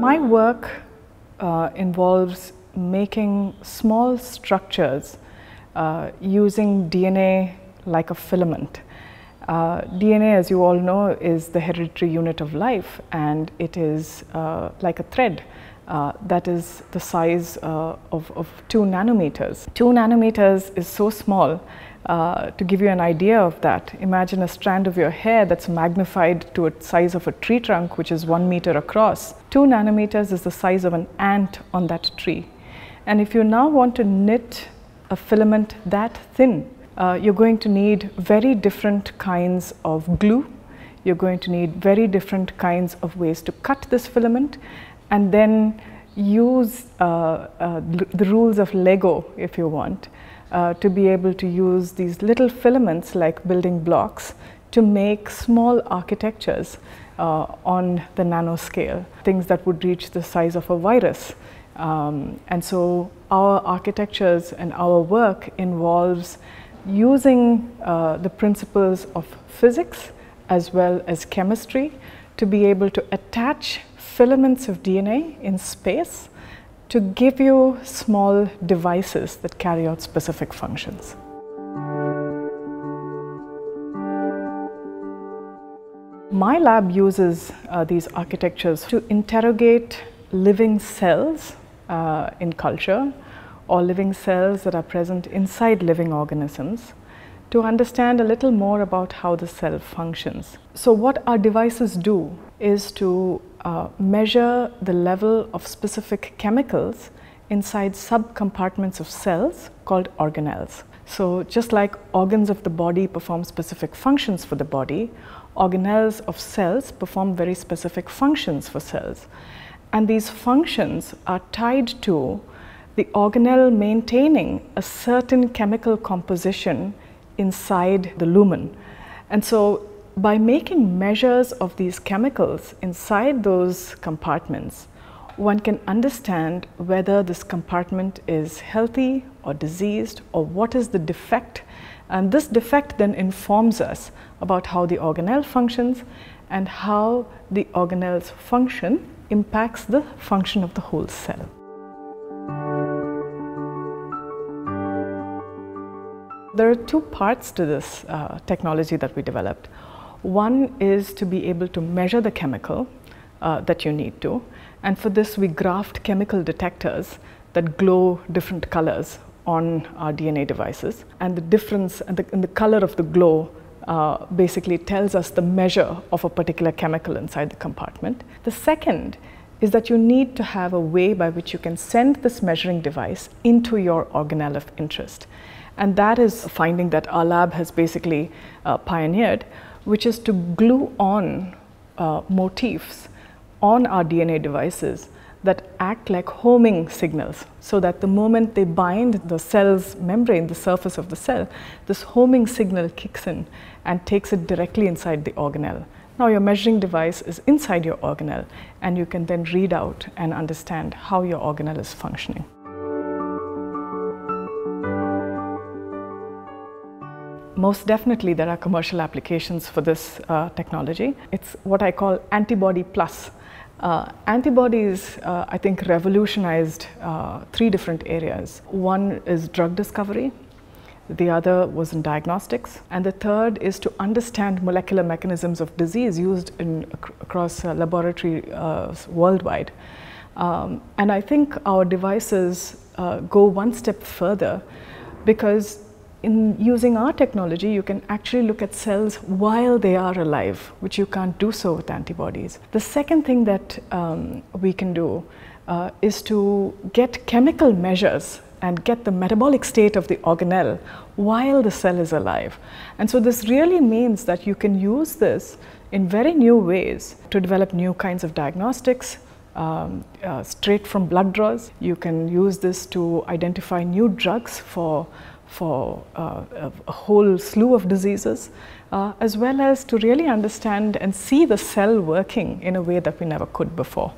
My work uh, involves making small structures uh, using DNA like a filament. Uh, DNA, as you all know, is the hereditary unit of life and it is uh, like a thread uh, that is the size uh, of, of, two nanometers. Two nanometers is so small. Uh, to give you an idea of that, imagine a strand of your hair that's magnified to a size of a tree trunk, which is one meter across. Two nanometers is the size of an ant on that tree. And if you now want to knit a filament that thin, uh, you're going to need very different kinds of glue. You're going to need very different kinds of ways to cut this filament and then use uh, uh, the rules of Lego, if you want, uh, to be able to use these little filaments like building blocks to make small architectures uh, on the nanoscale, things that would reach the size of a virus. Um, and so our architectures and our work involves using uh, the principles of physics as well as chemistry to be able to attach filaments of DNA in space to give you small devices that carry out specific functions. My lab uses uh, these architectures to interrogate living cells uh, in culture or living cells that are present inside living organisms to understand a little more about how the cell functions. So what our devices do is to uh, measure the level of specific chemicals inside subcompartments of cells called organelles. So just like organs of the body perform specific functions for the body, organelles of cells perform very specific functions for cells. And these functions are tied to the organelle maintaining a certain chemical composition inside the lumen. And so by making measures of these chemicals inside those compartments, one can understand whether this compartment is healthy or diseased or what is the defect. And this defect then informs us about how the organelle functions and how the organelle's function impacts the function of the whole cell. There are two parts to this uh, technology that we developed. One is to be able to measure the chemical uh, that you need to. And for this, we graft chemical detectors that glow different colors on our DNA devices. And the difference in the, the color of the glow uh, basically tells us the measure of a particular chemical inside the compartment. The second is that you need to have a way by which you can send this measuring device into your organelle of interest. And that is a finding that our lab has basically uh, pioneered, which is to glue on uh, motifs on our DNA devices that act like homing signals so that the moment they bind the cell's membrane, the surface of the cell, this homing signal kicks in and takes it directly inside the organelle. Now your measuring device is inside your organelle and you can then read out and understand how your organelle is functioning. Most definitely there are commercial applications for this uh, technology. It's what I call antibody plus. Uh, antibodies, uh, I think, revolutionized uh, three different areas. One is drug discovery, the other was in diagnostics, and the third is to understand molecular mechanisms of disease used in, ac across uh, laboratory uh, worldwide. Um, and I think our devices go one step further because in using our technology, you can actually look at cells while they are alive, which you can't do so with antibodies. The second thing that um, we can do uh, is to get chemical measures and get the metabolic state of the organelle while the cell is alive. And so this really means that you can use this in very new ways to develop new kinds of diagnostics, um, uh, straight from blood draws. You can use this to identify new drugs for for uh, a, whole slew of diseases, uh, as well as to really understand and see the cell working in a way that we never could before.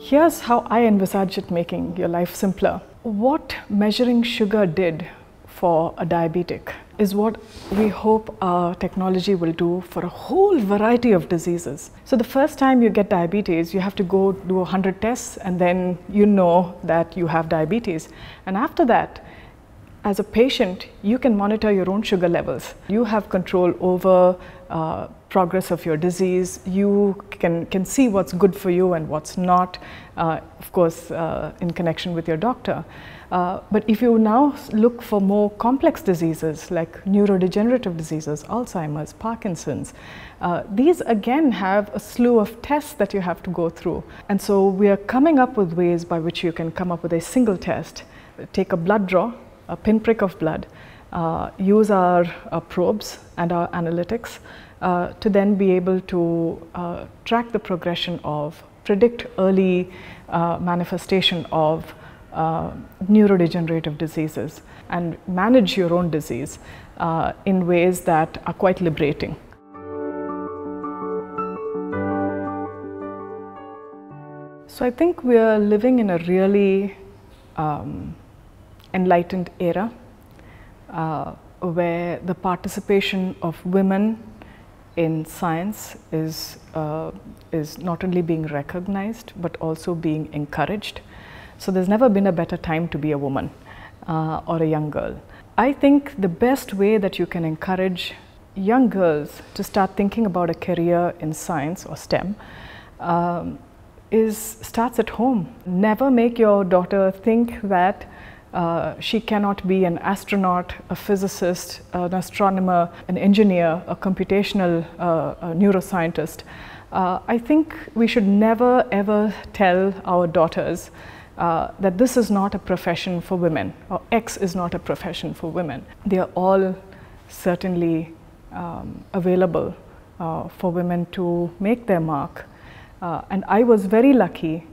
Here's how I envisage it making your life simpler. What measuring sugar did for a diabetic is what we hope our technology will do for a whole variety of diseases. So the first time you get diabetes, you have to go do 100 tests and then you know that you have diabetes. And after that, as a patient, you can monitor your own sugar levels. You have control over uh, progress of your disease. You can, can see what's good for you and what's not, uh, of course, uh, in connection with your doctor. Uh, but if you now look for more complex diseases like neurodegenerative diseases, Alzheimer's, Parkinson's, uh, these again have a slew of tests that you have to go through. And so we are coming up with ways by which you can come up with a single test. Take a blood draw, a pinprick of blood, use our, our, probes and our analytics uh, to then be able to uh, track the progression of, predict early uh, manifestation of uh, neurodegenerative diseases and manage your own disease uh, in ways that are quite liberating. So I think we are living in a really um, enlightened era uh, where the participation of women in science is, uh, is not only being recognized but also being encouraged. So there's never been a better time to be a woman uh, or a young girl. I think the best way that you can encourage young girls to start thinking about a career in science or STEM um, is starts at home. Never make your daughter think that uh, she cannot be an astronaut, a physicist, an astronomer, an engineer, a computational uh, a neuroscientist. Uh, I think we should never ever tell our daughters uh, that this is not a profession for women or X is not a profession for women. They are all certainly um, available uh, for women to make their mark. Uh, and I was very lucky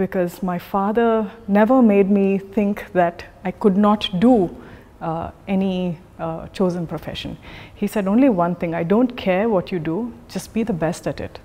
because my father never made me think that I could not do uh, any uh, chosen profession. He said only one thing, I don't care what you do, just be the best at it.